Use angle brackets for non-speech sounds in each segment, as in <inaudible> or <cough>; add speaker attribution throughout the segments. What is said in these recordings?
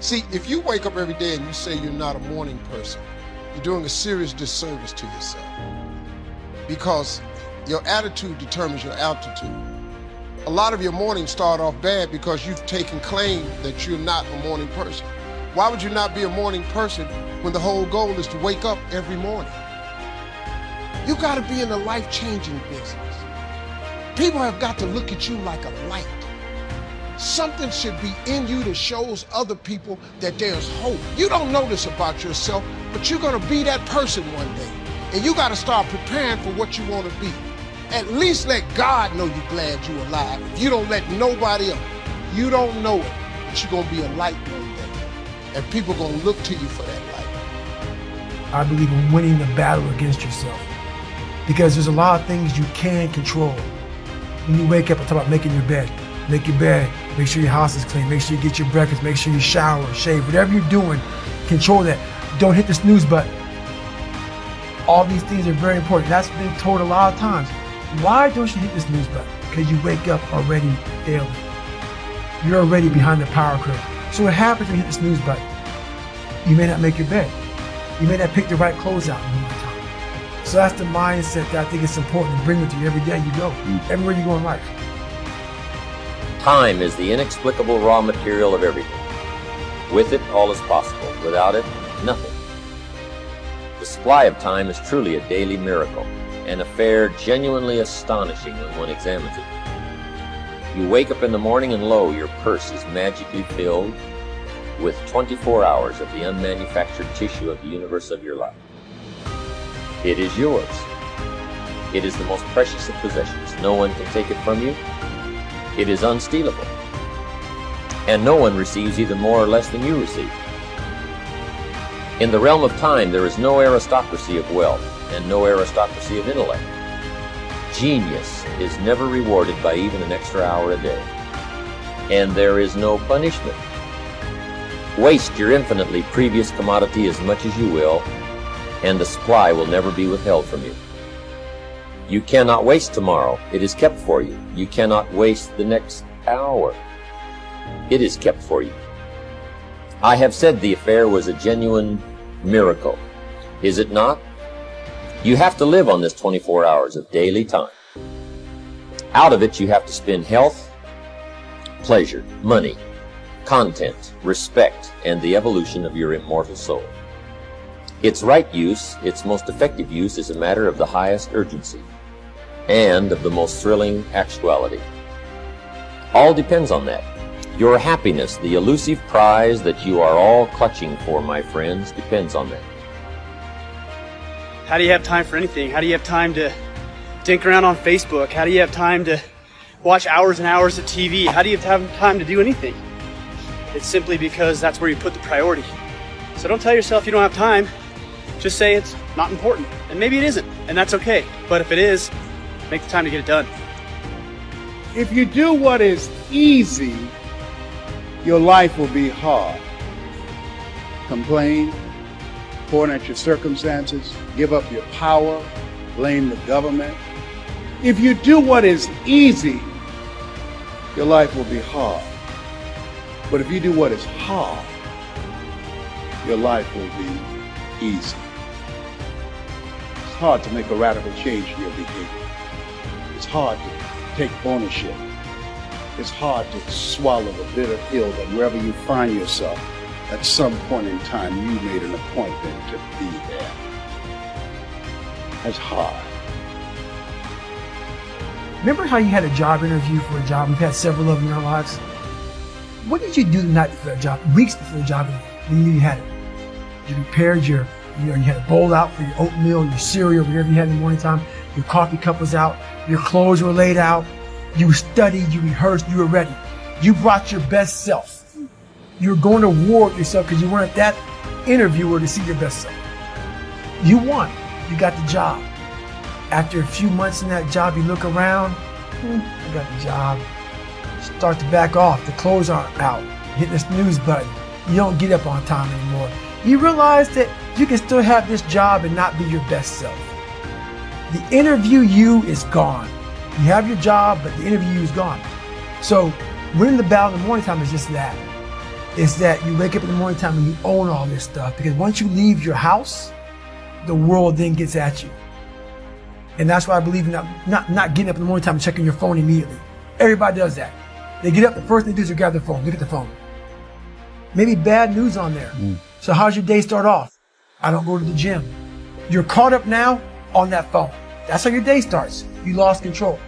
Speaker 1: See, if you wake up every day and you say you're not a morning person, you're doing a serious disservice to yourself. Because your attitude determines your altitude. A lot of your mornings start off bad because you've taken claim that you're not a morning person. Why would you not be a morning person when the whole goal is to wake up every morning? You got to be in a life changing business. People have got to look at you like a light. Something should be in you that shows other people that there's hope. You don't know this about yourself, but you're going to be that person one day. And you got to start preparing for what you want to be. At least let God know you're glad you're alive. If you don't let nobody else, you don't know it, but you're going to be a light one day. And people are going to look to you for that light.
Speaker 2: I believe in winning the battle against yourself because there's a lot of things you can control. When you wake up and talk about making your bed, make your bed, make sure your house is clean, make sure you get your breakfast, make sure you shower, shave, whatever you're doing, control that. Don't hit the snooze button. All these things are very important. That's been told a lot of times. Why don't you hit the snooze button? Because you wake up already failing. You're already behind the power curve. So what happens when you hit the snooze button? You may not make your bed. You may not pick the right clothes out in the time. So that's the mindset that I think it's important to bring with you every day you go, mm. everywhere you go in life.
Speaker 3: Time is the inexplicable raw material of everything. With it, all is possible. Without it, nothing. The supply of time is truly a daily miracle, an affair genuinely astonishing when one examines it. You wake up in the morning and lo, your purse is magically filled with 24 hours of the unmanufactured tissue of the universe of your life. It is yours. It is the most precious of possessions. No one can take it from you. It is unstealable. And no one receives either more or less than you receive. In the realm of time, there is no aristocracy of wealth and no aristocracy of intellect. Genius is never rewarded by even an extra hour a day. And there is no punishment. Waste your infinitely previous commodity as much as you will, and the supply will never be withheld from you. You cannot waste tomorrow. It is kept for you. You cannot waste the next hour. It is kept for you. I have said the affair was a genuine miracle. Is it not? You have to live on this 24 hours of daily time. Out of it, you have to spend health, pleasure, money, content, respect, and the evolution of your immortal soul. Its right use, its most effective use, is a matter of the highest urgency and of the most thrilling actuality. All depends on that. Your happiness, the elusive prize that you are all clutching for, my friends, depends on that.
Speaker 4: How do you have time for anything? How do you have time to dink around on Facebook? How do you have time to watch hours and hours of TV? How do you have time to do anything? It's simply because that's where you put the priority. So don't tell yourself you don't have time. Just say it's not important. And maybe it isn't, and that's okay. But if it is, make the time to get it done.
Speaker 5: If you do what is easy, your life will be hard. Complain, point at your circumstances, give up your power, blame the government. If you do what is easy, your life will be hard. But if you do what is hard, your life will be easy. It's hard to make a radical change in your behavior. It's hard to take ownership. It's hard to swallow the bitter pill that wherever you find yourself, at some point in time, you made an appointment to be there. That's hard.
Speaker 2: Remember how you had a job interview for a job? We've had several of them in our lives. What did you do the night before the job, weeks before the job when you knew you had it? You prepared your, you know, you had a bowl out for your oatmeal, your cereal, whatever you had in the morning time. Your coffee cup was out. Your clothes were laid out. You studied, you rehearsed, you were ready. You brought your best self. You were going to war with yourself because you weren't that interviewer to see your best self. You won. You got the job. After a few months in that job, you look around. I got the job. Start to back off. The clothes aren't out. Hit the snooze button. You don't get up on time anymore. You realize that you can still have this job and not be your best self. The interview you is gone. You have your job, but the interview you is gone. So winning the battle in the morning time is just that. is that you wake up in the morning time and you own all this stuff because once you leave your house, the world then gets at you. And that's why I believe in not, not, not getting up in the morning time and checking your phone immediately. Everybody does that. They get up, the first thing they do is grab their phone, look at the phone. Maybe bad news on there. Mm. So how's your day start off? I don't go to the gym. You're caught up now on that phone. That's how your day starts. You lost control.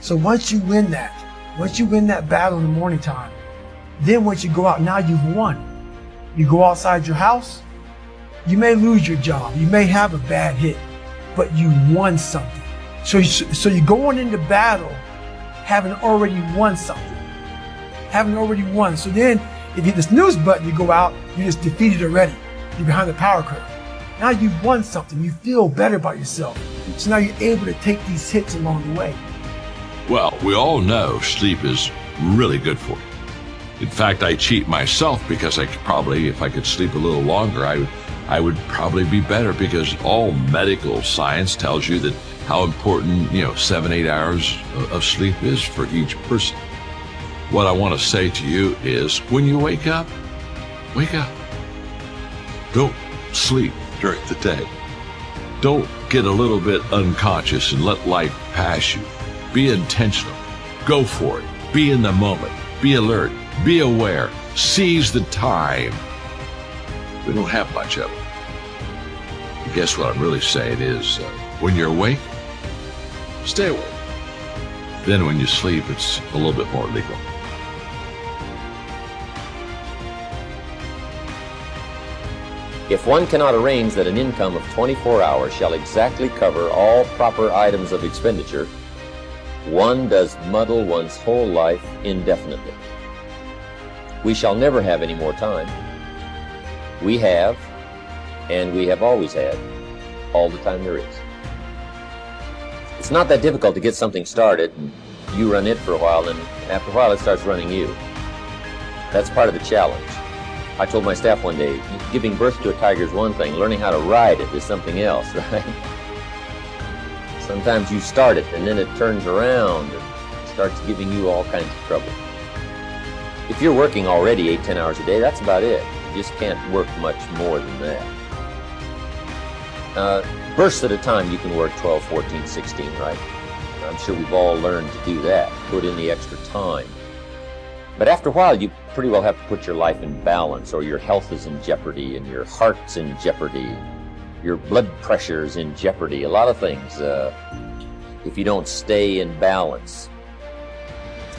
Speaker 2: So once you win that, once you win that battle in the morning time, then once you go out, now you've won. You go outside your house, you may lose your job, you may have a bad hit, but you won something. So, you, so you're going into battle having already won something. Having already won. So then, if you hit the snooze button, you go out, you're just defeated already. You're behind the power curve. Now you've won something. You feel better about yourself. So now you're able to take these hits along the way.
Speaker 6: Well, we all know sleep is really good for you. In fact, I cheat myself because I could probably, if I could sleep a little longer, I would, I would probably be better because all medical science tells you that how important, you know, seven, eight hours of sleep is for each person. What I want to say to you is when you wake up, wake up. Don't sleep during the day. Don't get a little bit unconscious and let life pass you. Be intentional. Go for it. Be in the moment. Be alert. Be aware. Seize the time. We don't have much of it. I guess what I'm really saying is uh, when you're awake, stay awake. Then when you sleep, it's a little bit more legal.
Speaker 3: If one cannot arrange that an income of 24 hours shall exactly cover all proper items of expenditure, one does muddle one's whole life indefinitely. We shall never have any more time. We have, and we have always had, all the time there is. It's not that difficult to get something started. You run it for a while, and after a while it starts running you. That's part of the challenge. I told my staff one day, giving birth to a tiger is one thing, learning how to ride it is something else, <laughs> right? Sometimes you start it and then it turns around and starts giving you all kinds of trouble. If you're working already eight, ten hours a day, that's about it. You just can't work much more than that. Uh, bursts at a time, you can work 12, 14, 16, right? I'm sure we've all learned to do that, put in the extra time. But after a while, you pretty well have to put your life in balance, or your health is in jeopardy, and your heart's in jeopardy, your blood pressure's in jeopardy, a lot of things, uh, if you don't stay in balance.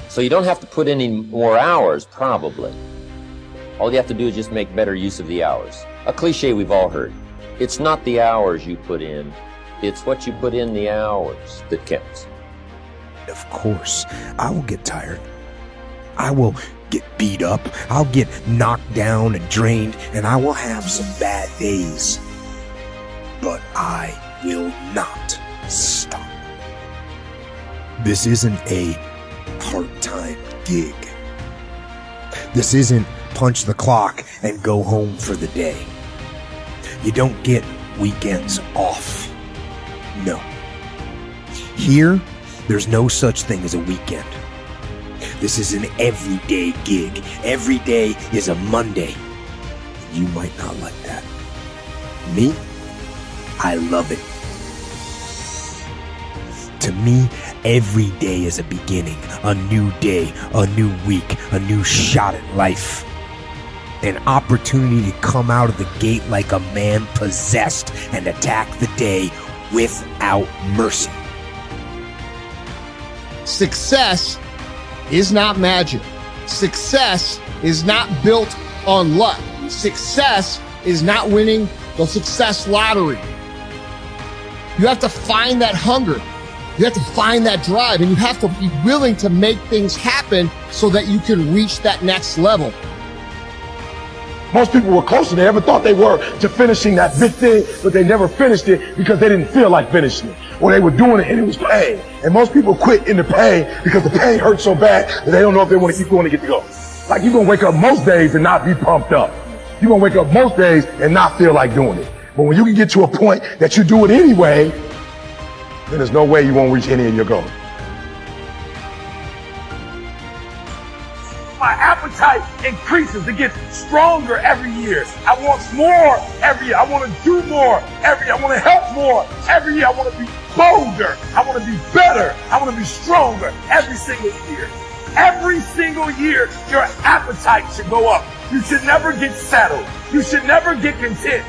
Speaker 3: So you don't have to put any more hours, probably. All you have to do is just make better use of the hours. A cliche we've all heard. It's not the hours you put in, it's what you put in the hours that counts.
Speaker 7: Of course, I will get tired. I will get beat up, I'll get knocked down and drained, and I will have some bad days. But I will not stop. This isn't a part time gig. This isn't punch the clock and go home for the day. You don't get weekends off. No. Here, there's no such thing as a weekend. This is an everyday gig. Every day is a Monday. You might not like that. Me? I love it. To me, every day is a beginning, a new day, a new week, a new shot at life. An opportunity to come out of the gate like a man possessed and attack the day without mercy.
Speaker 1: Success is not magic. Success is not built on luck. Success is not winning the success lottery. You have to find that hunger. You have to find that drive and you have to be willing to make things happen so that you can reach that next level.
Speaker 8: Most people were closer than they ever thought they were to finishing that big thing, but they never finished it because they didn't feel like finishing it. Or they were doing it and it was pain. And most people quit in the pain because the pain hurts so bad that they don't know if they want to keep going to get to go. Like you're gonna wake up most days and not be pumped up. You're gonna wake up most days and not feel like doing it. But when you can get to a point that you do it anyway, then there's no way you won't reach any of your goals. Appetite increases. It gets stronger every year. I want more every year. I want to do more every year. I want to help more every year. I want to be bolder. I want to be better. I want to be stronger every single year. Every single year, your appetite should go up. You should never get settled. You should never get content.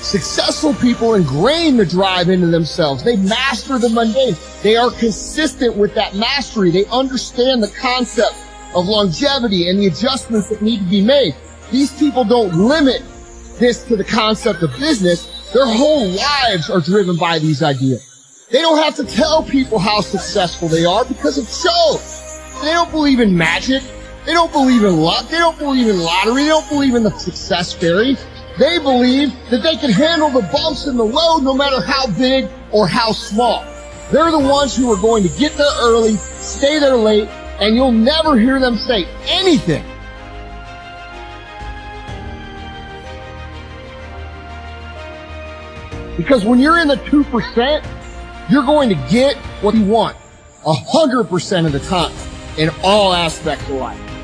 Speaker 9: Successful people ingrain the drive into themselves. They master the mundane. They are consistent with that mastery. They understand the concept of longevity and the adjustments that need to be made. These people don't limit this to the concept of business. Their whole lives are driven by these ideas. They don't have to tell people how successful they are because it shows. They don't believe in magic. They don't believe in luck. They don't believe in lottery. They don't believe in the success fairy. They believe that they can handle the bumps in the road no matter how big or how small. They're the ones who are going to get there early, stay there late, and you'll never hear them say anything. Because when you're in the 2%, you're going to get what you want 100% of the time in all aspects of life.